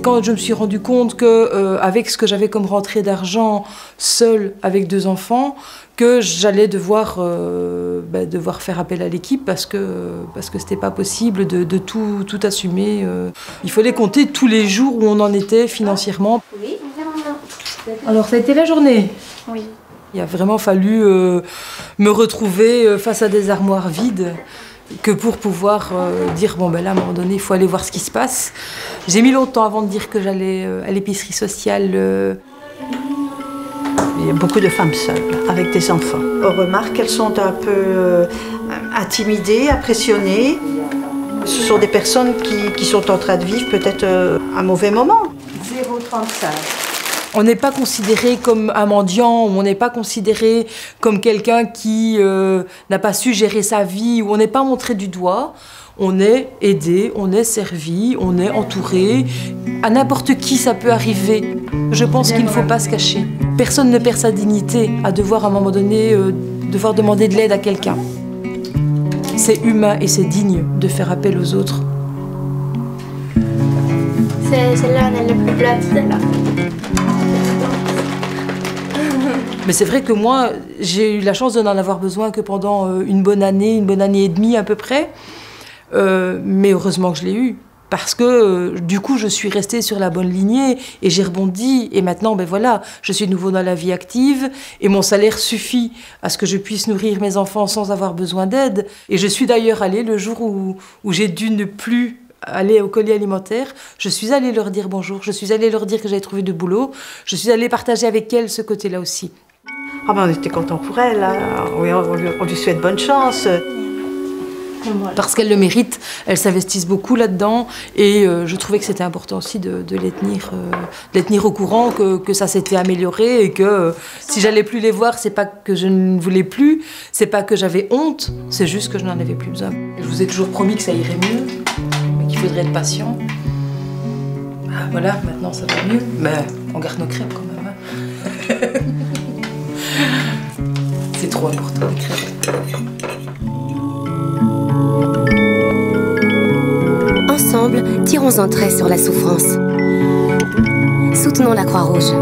quand je me suis rendu compte que euh, avec ce que j'avais comme rentrée d'argent seule avec deux enfants, que j'allais devoir, euh, bah, devoir faire appel à l'équipe parce que parce que c'était pas possible de, de tout, tout assumer. euh. Il fallait compter tous les jours où on en était financièrement. Oui. Alors ça a été la journée. Oui. Il a vraiment fallu euh, me retrouver face à des armoires vides que pour pouvoir euh, dire bon ben là à un moment donné il faut aller voir ce qui se passe. J'ai mis longtemps avant de dire que j'allais euh, à l'épicerie sociale. euh, Il y a beaucoup de femmes seules, avec des enfants. On remarque qu'elles sont un peu euh, intimidées, impressionnées. Ce sont des personnes qui, qui sont en train de vivre peut-être euh, un mauvais moment. 035. On n'est pas considéré comme un mendiant, ou on n'est pas considéré comme quelqu'un qui euh, n'a pas su gérer sa vie, ou on n'est pas montré du doigt. On est aidé, on est servi, on est entouré. À n'importe qui ça peut arriver. Je pense qu'il ne faut pas se cacher. Personne ne perd sa dignité à devoir à un moment donné euh, devoir demander de l'aide à quelqu'un. C'est humain et c'est digne de faire appel aux autres. Celle-là, elle est plus plate, celle-là. Mais c'est vrai que moi, j'ai eu la chance de n'en avoir besoin que pendant euh, une bonne année, une bonne année et demie à peu près. Euh, mais heureusement que je l'ai eu. Parce que euh, du coup, je suis restée sur la bonne lignée et j'ai rebondi. Et maintenant, ben voilà, je suis de nouveau dans la vie active et mon salaire suffit à ce que je puisse nourrir mes enfants sans avoir besoin d'aide. Et je suis d'ailleurs allée le jour où j'ai dû ne plus aller au collier alimentaire, je suis allée leur dire bonjour, je suis allée leur dire que j'avais trouvé du boulot, je suis allée partager avec elles ce côté-là aussi. Ah ben, on était contents pour elle. hein. Oui, on, lui- on lui souhaite bonne chance. Parce qu'elles le méritent, elles s'investissent beaucoup là-dedans et euh, je trouvais que c'était important aussi de, de les, tenir, euh, de les tenir au courant que, que ça s'était amélioré et que euh, si j'allais plus les voir, c'est pas que je ne voulais plus, c'est pas que j'avais honte, c'est juste que je n'en avais plus besoin. Je vous ai toujours promis que ça irait mieux, qu'il faudrait être patient. Ah, voilà, maintenant ça va mieux, mais on garde nos crêpes quand même. hein. c'est trop important les crêpes. Ensemble, tirons un trait sur la souffrance. Soutenons la Croix-Rouge.